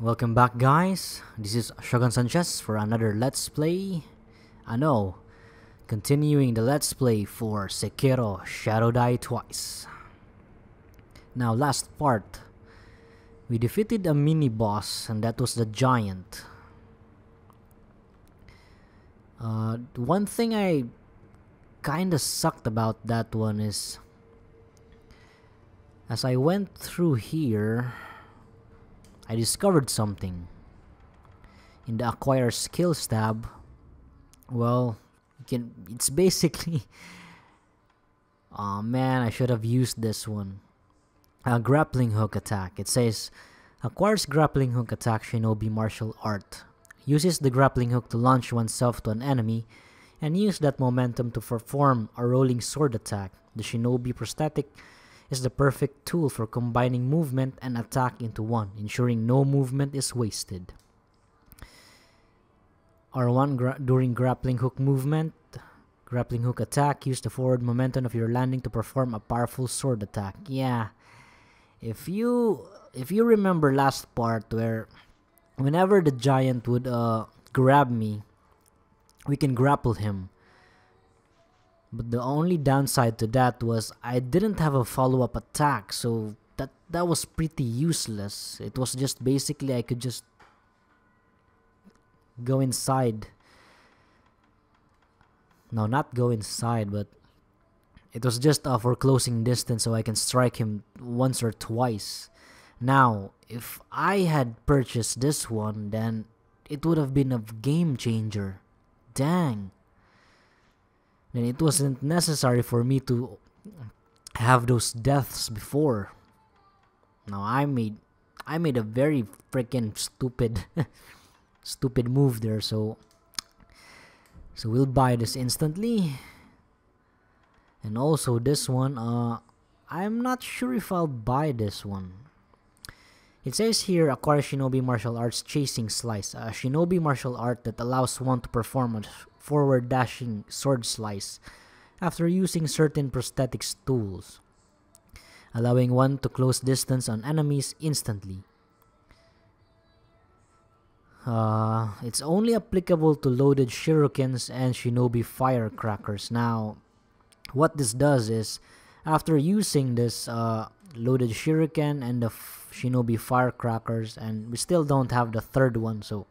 Welcome back guys, this is Shogun Sanchez for another Let's Play. I know, continuing the Let's Play for Sekiro Shadow Die Twice. Now last part, we defeated a mini boss and that was the giant. Uh, one thing I kinda sucked about that one is as I went through here I discovered something. In the acquire skills tab, well, you can it's basically Oh man, I should have used this one. A grappling hook attack. It says acquires grappling hook attack shinobi martial art. Uses the grappling hook to launch oneself to an enemy and use that momentum to perform a rolling sword attack. The shinobi prosthetic is the perfect tool for combining movement and attack into one, ensuring no movement is wasted. R1 gra during grappling hook movement, grappling hook attack, use the forward momentum of your landing to perform a powerful sword attack. Yeah. If you if you remember last part where whenever the giant would uh grab me, we can grapple him but the only downside to that was I didn't have a follow-up attack, so that that was pretty useless. It was just basically I could just go inside. No, not go inside, but it was just uh, for closing distance so I can strike him once or twice. Now, if I had purchased this one, then it would have been a game changer. Dang then it wasn't necessary for me to have those deaths before. Now I made I made a very freaking stupid stupid move there so so we'll buy this instantly. And also this one uh I'm not sure if I'll buy this one. It says here acquire shinobi martial arts chasing slice, a shinobi martial art that allows one to perform a forward dashing sword slice after using certain prosthetics tools, allowing one to close distance on enemies instantly. Uh, it's only applicable to loaded shurikens and shinobi firecrackers. Now, what this does is, after using this uh, loaded shuriken and the shinobi firecrackers, and we still don't have the third one, so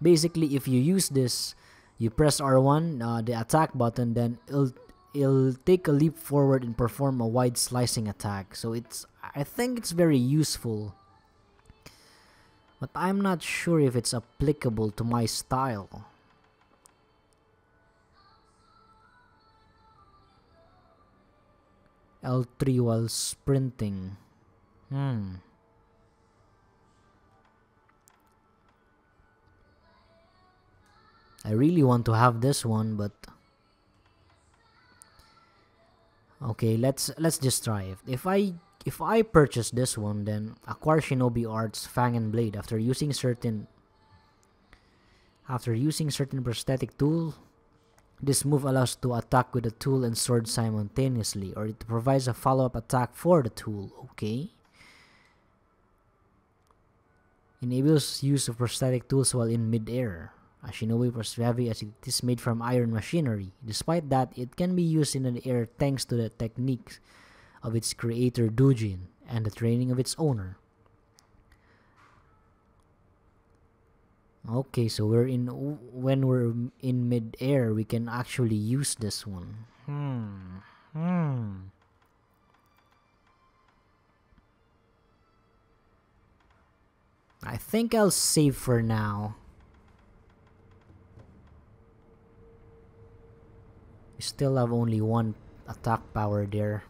basically if you use this you press R1, uh, the attack button, then it'll it'll take a leap forward and perform a wide slicing attack. So it's I think it's very useful. But I'm not sure if it's applicable to my style. L3 while sprinting. Hmm. I really want to have this one, but okay, let's let's just try it. If I if I purchase this one, then acquire Shinobi Arts Fang and Blade after using certain after using certain prosthetic tool. This move allows to attack with the tool and sword simultaneously, or it provides a follow-up attack for the tool. Okay. Enables use of prosthetic tools while in mid-air. A shinobi was heavy as it is made from iron machinery. Despite that, it can be used in the air thanks to the techniques of its creator Dogen and the training of its owner. Okay, so we're in when we're in mid-air, we can actually use this one. Hmm. Hmm. I think I'll save for now. Still have only one attack power there.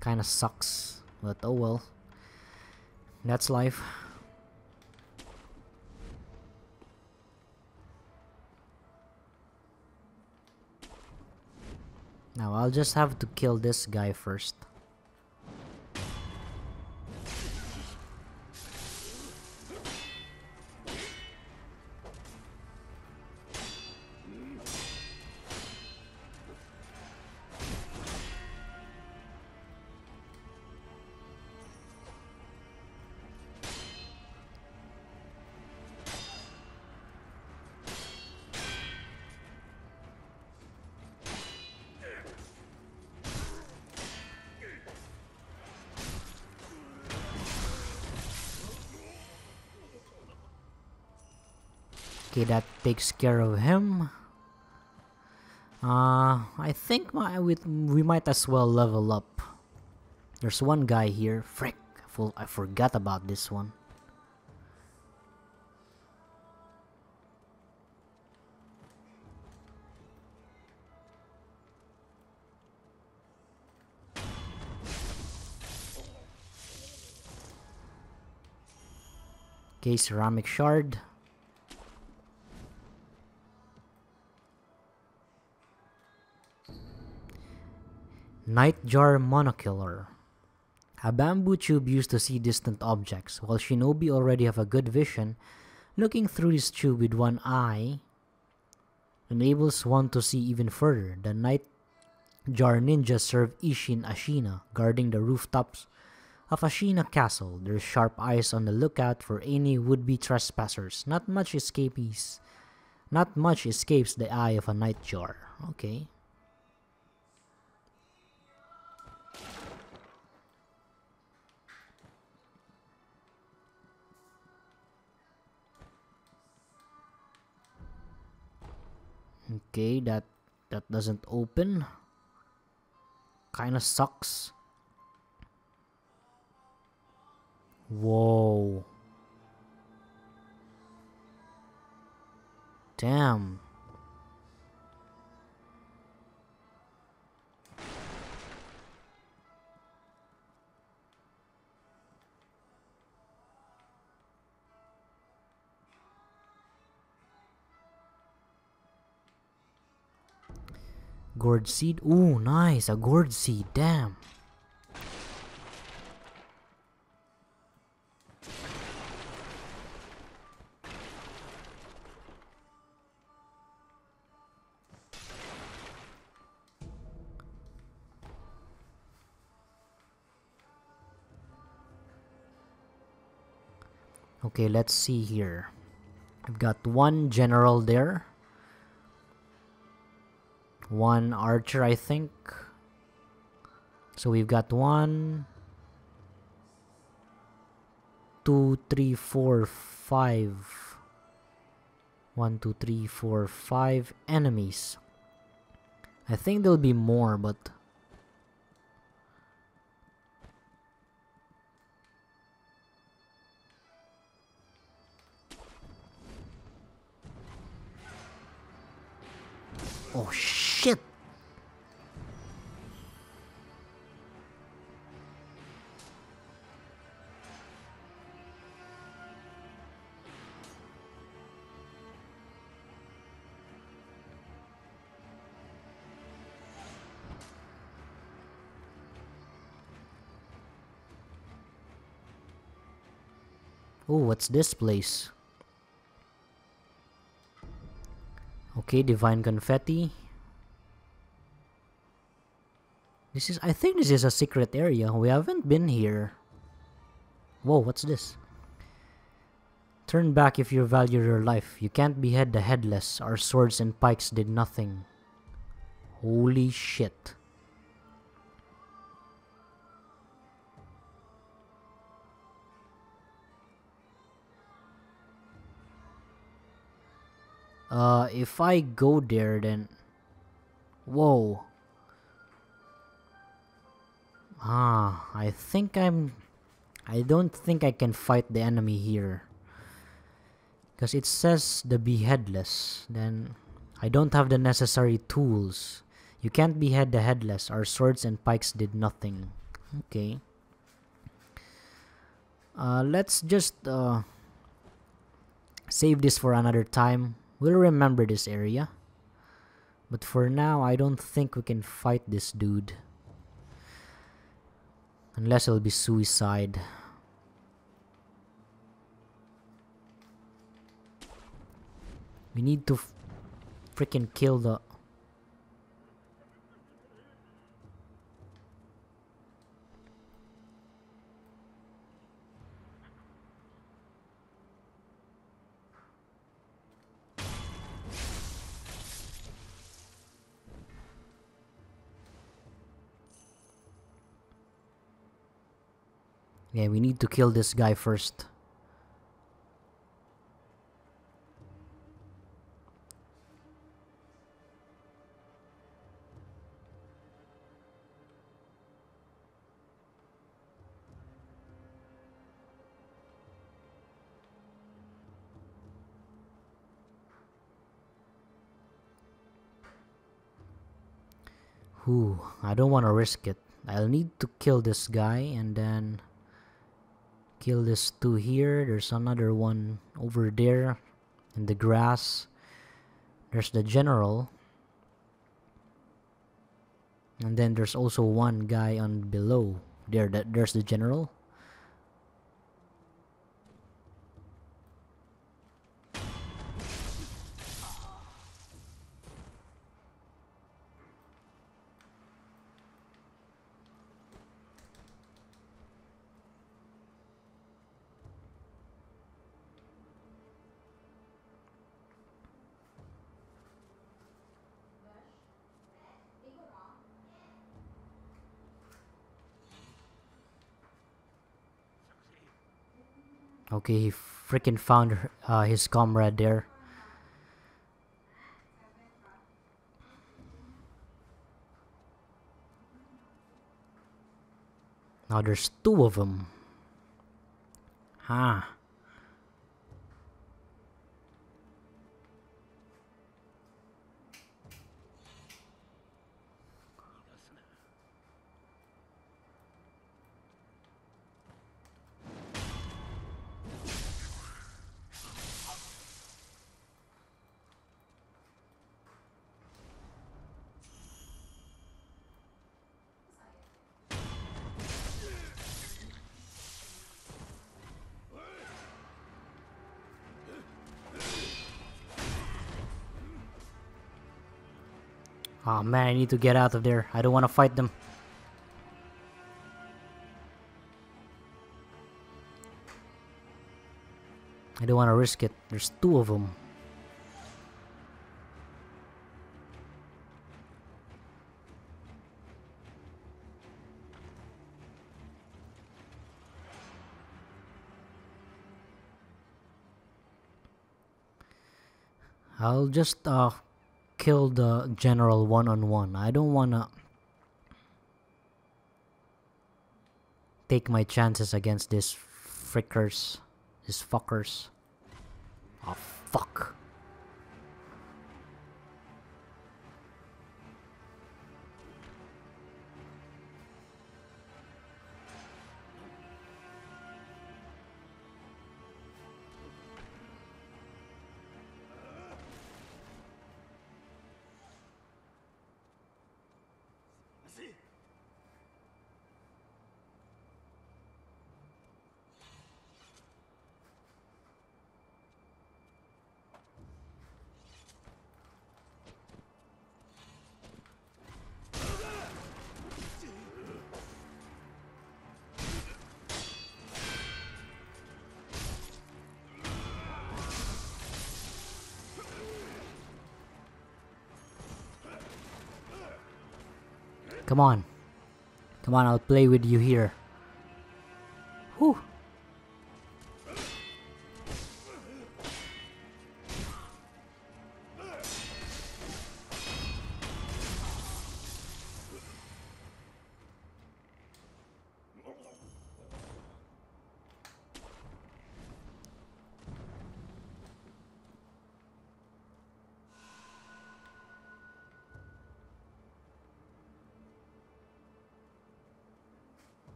Kinda sucks, but oh well. That's life. Now I'll just have to kill this guy first. Okay, that takes care of him. Uh, I think my, we, we might as well level up. There's one guy here. Frick, I forgot about this one. Okay, ceramic shard. Nightjar Monocular. A bamboo tube used to see distant objects. While shinobi already have a good vision, looking through this tube with one eye enables one to see even further. The Nightjar ninjas serve Isshin Ashina, guarding the rooftops of Ashina Castle. Their sharp eyes on the lookout for any would-be trespassers. Not much escapees. Not much escapes the eye of a Nightjar. Okay. Okay, that that doesn't open. Kinda sucks. Whoa. Damn. Gourd seed. Ooh, nice. A gourd seed. Damn. Okay, let's see here. I've got one general there one archer I think. So we've got one two three four five. One two three four five enemies. I think there'll be more but Oh shit! What's this place? Okay, divine confetti. This is, I think this is a secret area. We haven't been here. Whoa, what's this? Turn back if you value your life. You can't behead the headless. Our swords and pikes did nothing. Holy shit. Uh, if I go there, then... Whoa. Ah, I think I'm... I don't think I can fight the enemy here. Because it says the beheadless. Then, I don't have the necessary tools. You can't behead the headless. Our swords and pikes did nothing. Okay. Uh, let's just uh, save this for another time. We'll remember this area. But for now, I don't think we can fight this dude. Unless it'll be suicide. We need to freaking kill the Yeah, we need to kill this guy first. Ooh, I don't want to risk it. I'll need to kill this guy and then kill this two here. There's another one over there in the grass. There's the general. And then there's also one guy on below. There, that there's the general. Okay, he freaking found uh, his comrade there. Now there's two of them. Huh. Oh man, I need to get out of there. I don't want to fight them. I don't want to risk it. There's two of them. I'll just uh, kill the general one on one. I don't wanna take my chances against these frickers, these fuckers. Oh fuck. Come on. Come on, I'll play with you here. Whew.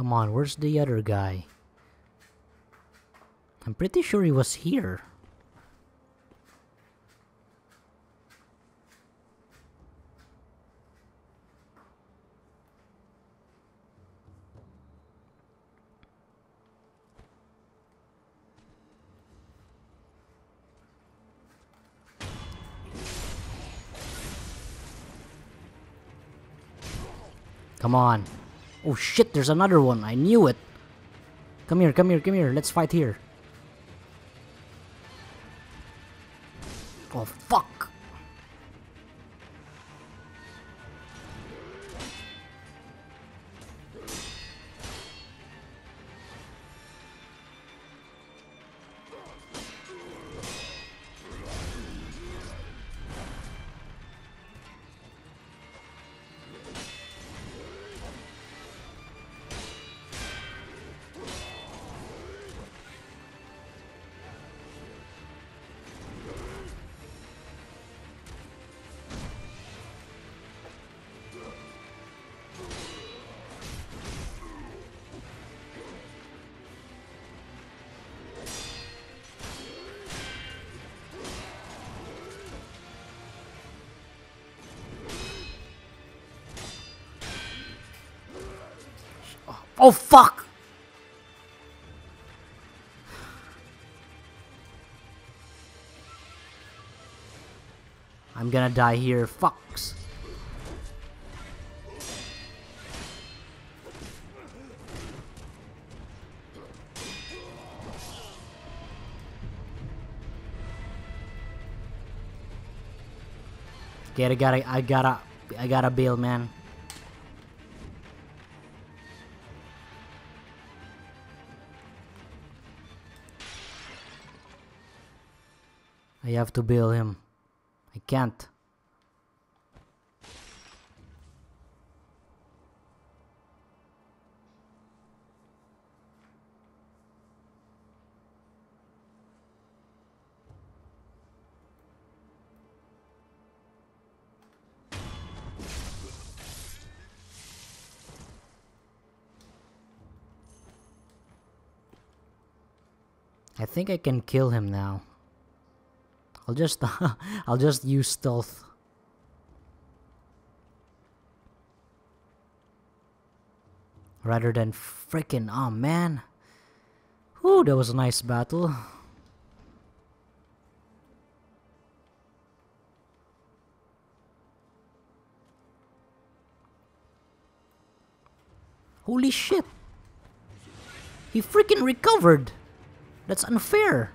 Come on, where's the other guy? I'm pretty sure he was here. Come on. Oh shit, there's another one. I knew it. Come here, come here, come here. Let's fight here. Oh fuck. Oh fuck! I'm gonna die here, fucks. Okay, I gotta, I gotta, I gotta bail, man. I have to bail him. I can't. I think I can kill him now. I'll just I'll just use stealth. Rather than freaking oh man. Whew, that was a nice battle. Holy shit! He freaking recovered! That's unfair!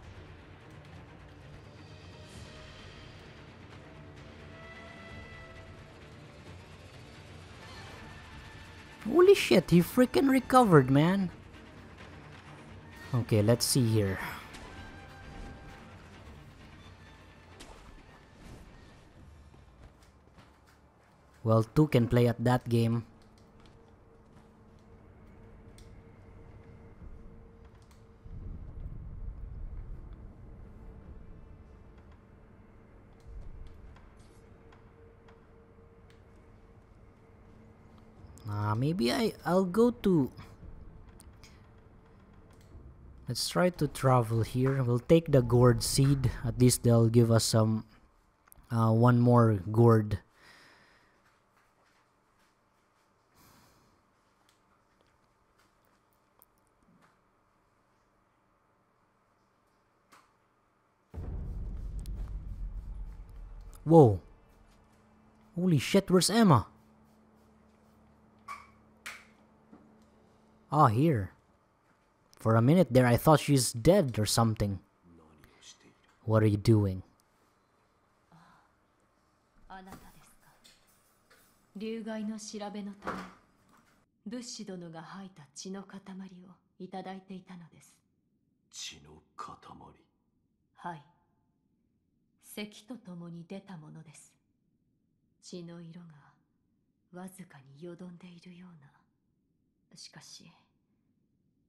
Holy shit, he freaking recovered, man. Okay, let's see here. Well, two can play at that game. Uh, maybe I, I'll go to... Let's try to travel here. We'll take the gourd seed. At least they'll give us some... Uh, one more gourd. Whoa. Holy shit, where's Emma? あ、here. For a minute there, I thought she's dead or something. What are you doing? あなたですか流害の調べのため物資殿が吐いた血の塊をいただいていたのです血の塊はい咳とともに出たものです血の色がわずかによんでいるようなしかし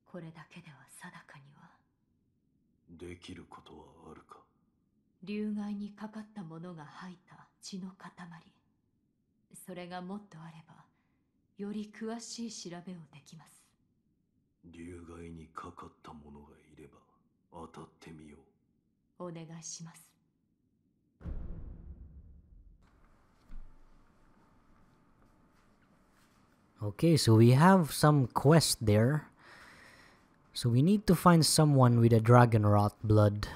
これだけでは定かには。できることはあるか？流害にかかった者が吐いた血の塊。それがもっとあればより詳しい調べをできます。流害にかかった者がいれば当たってみよう。お願いします Okay, so we have some quest there. So we need to find someone with a dragon rot blood.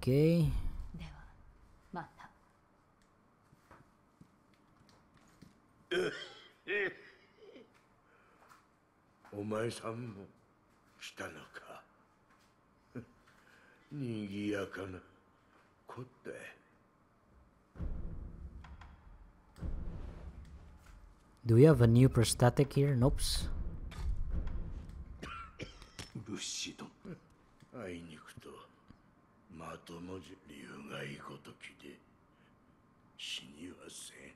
Okay. ではまたお前さんも来たのかにぎやかな こって Do we have a new prosthetic here? Nope. 物資殿あいにくとまともじ竜害ごときで死にはせん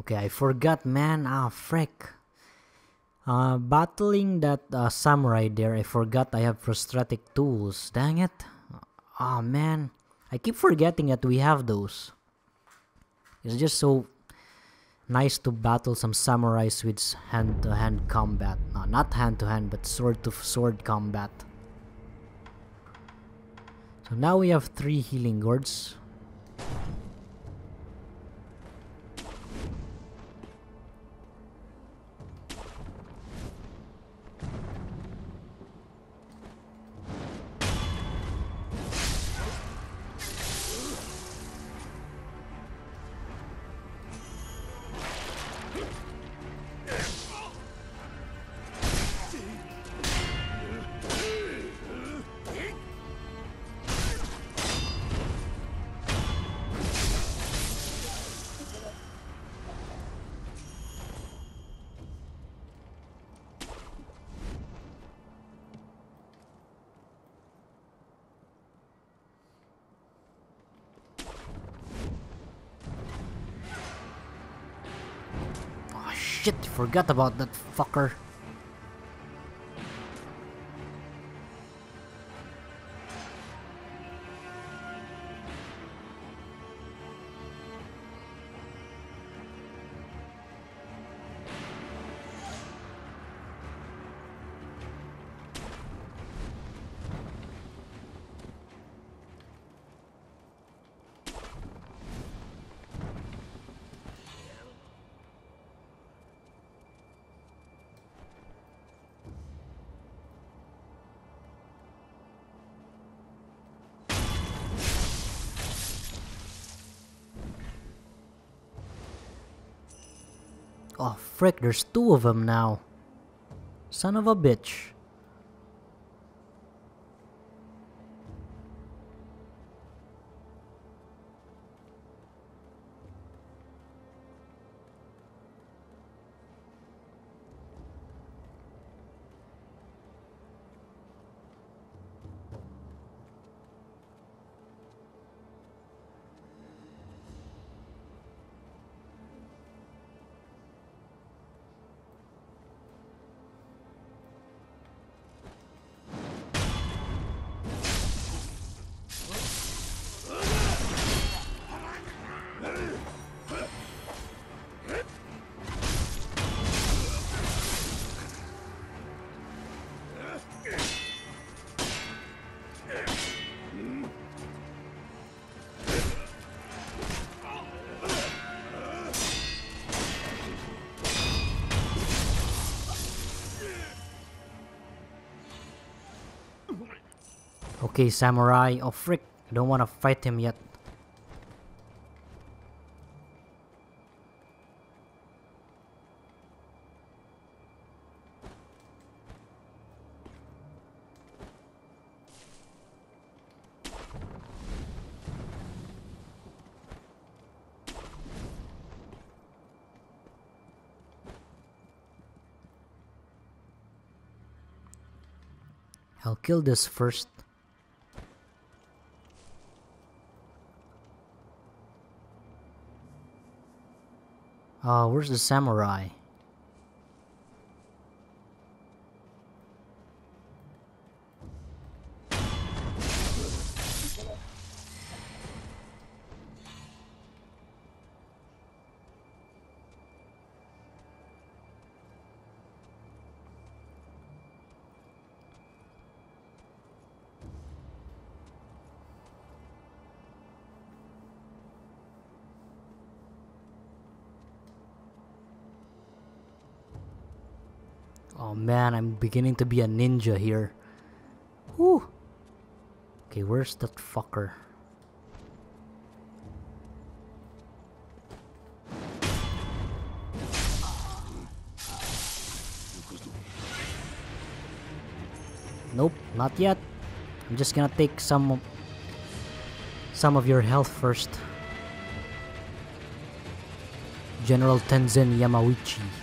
Okay, I forgot, man. Ah, frick. Uh, battling that uh, samurai there, I forgot I have prosthetic tools. Dang it. Oh man. I keep forgetting that we have those. It's just so nice to battle some samurais with hand-to-hand combat. No, not hand-to-hand, but sword-to-sword combat. So now we have three healing gourds. Shit, forgot about that fucker. Frick, there's two of them now. Son of a bitch. Okay, samurai. Oh frick, I don't want to fight him yet. I'll kill this first. Oh, where's the samurai? Oh man, I'm beginning to be a ninja here. Whew. Okay, where's that fucker? Nope, not yet. I'm just gonna take some of, some of your health first. General Tenzen Yamauchi.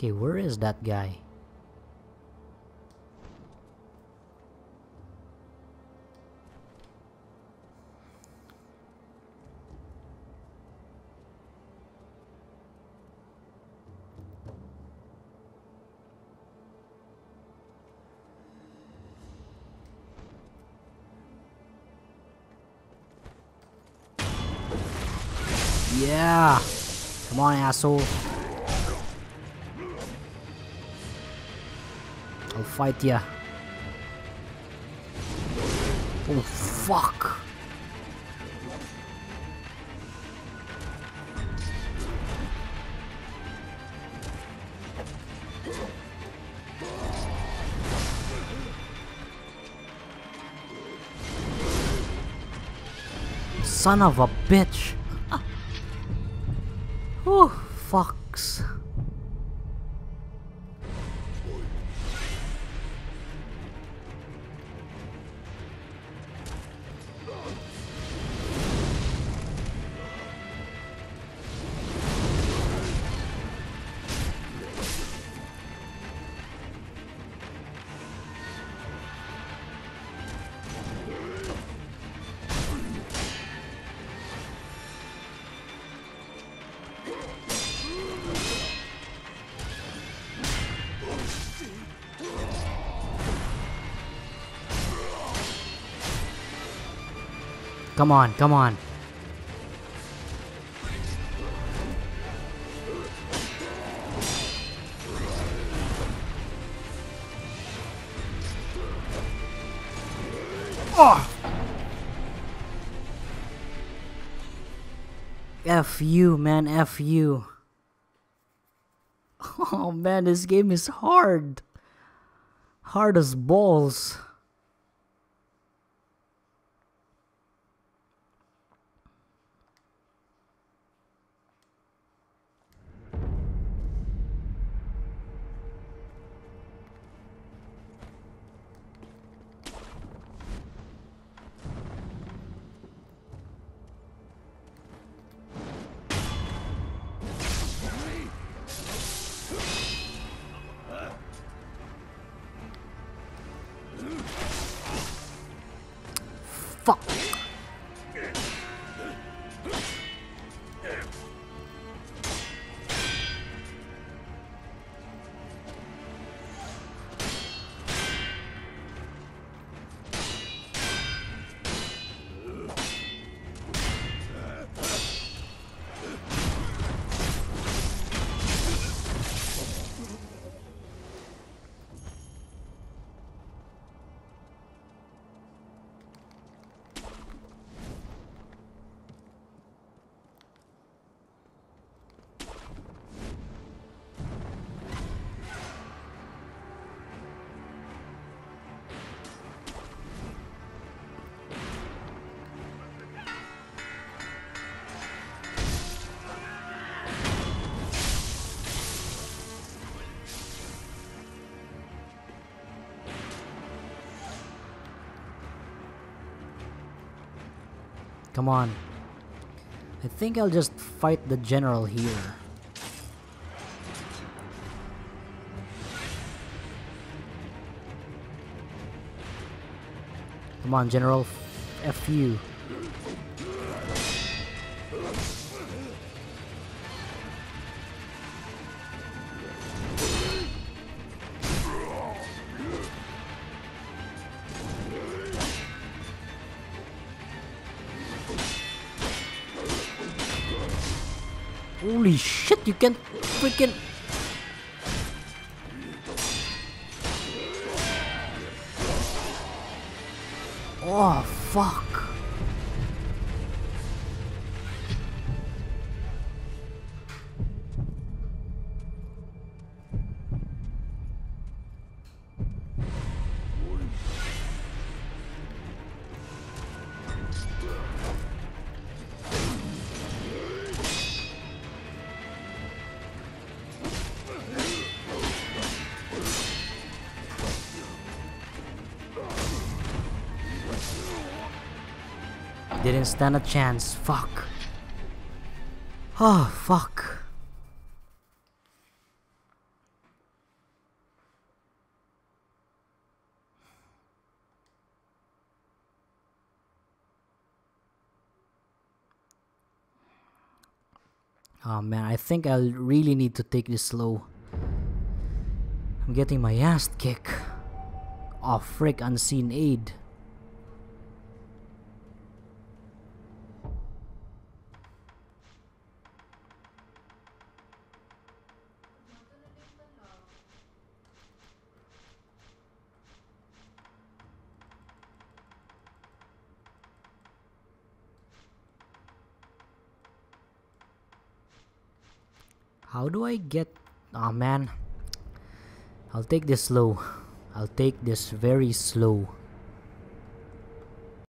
Okay, where is that guy? Yeah! Come on, asshole. I'll. Oh, fuck! Son of a bitch! Oh, fucks. Come on, come on. Oh! F you, man, F you. Oh man, this game is hard. Hard as balls. Come on. I think I'll just fight the general here. Come on, General. F you. Shit, you can freaking... Oh, fuck. Didn't stand a chance. Fuck. Oh, fuck. Oh man, I think I really need to take this slow. I'm getting my ass kicked. Oh frick, unseen aid. How do I get... Oh man. I'll take this slow. I'll take this very slow.